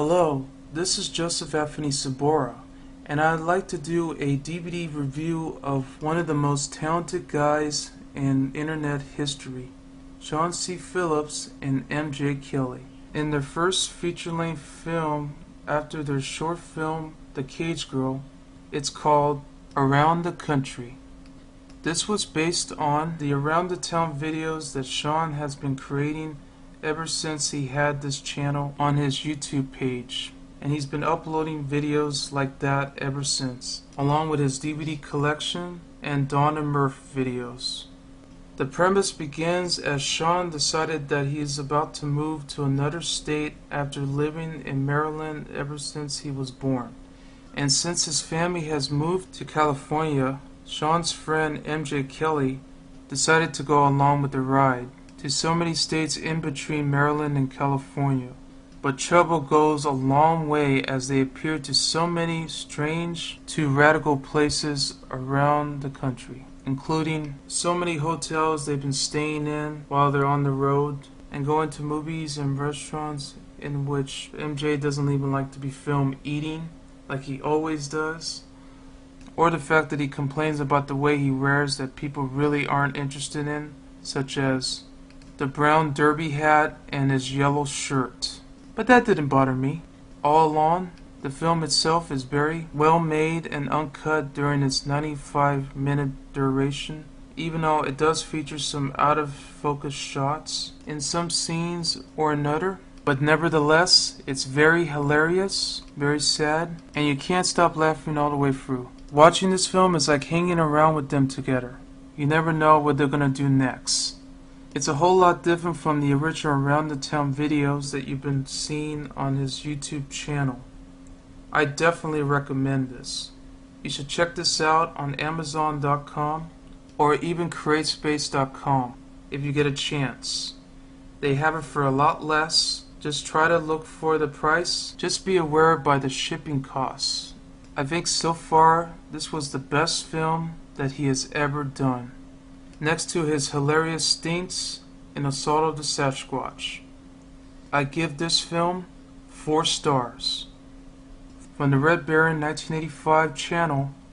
Hello, this is Joseph Anthony Sobora, and I'd like to do a DVD review of one of the most talented guys in internet history, Shawn C. Phillips and MJ Kelley. In their first feature-length film after their short film The Cage Girl, it's called Around the Country. This was based on the Around the Town videos that Shawn has been creating ever since he had this channel on his YouTube page. And he's been uploading videos like that ever since, along with his DVD collection and Donna Murph videos. The premise begins as Shawn decided that he is about to move to another state after living in Maryland ever since he was born. And since his family has moved to California, Shawn's friend MJ Kelley decided to go along with the ride to so many states in between Maryland and California. But trouble goes a long way as they appear to so many strange to radical places around the country, including so many hotels they've been staying in while they're on the road, and going to movies and restaurants in which MJ doesn't even like to be filmed eating like he always does. Or the fact that he complains about the way he wears that people really aren't interested in, such as the brown derby hat, and his yellow shirt. But that didn't bother me. All along, the film itself is very well made and uncut during its 95 minute duration, even though it does feature some out of focus shots in some scenes or another. But nevertheless, it's very hilarious, very sad, and you can't stop laughing all the way through. Watching this film is like hanging around with them together. You never know what they're gonna do next. It's a whole lot different from the original Around the Town videos that you've been seeing on his YouTube channel. I definitely recommend this. You should check this out on Amazon.com or even CreateSpace.com if you get a chance. They have it for a lot less. Just try to look for the price. Just be aware by the shipping costs. I think so far this was the best film that he has ever done next to his hilarious stints in Assault of the Sasquatch. I give this film 4 stars. From the Red Baron 1985 channel,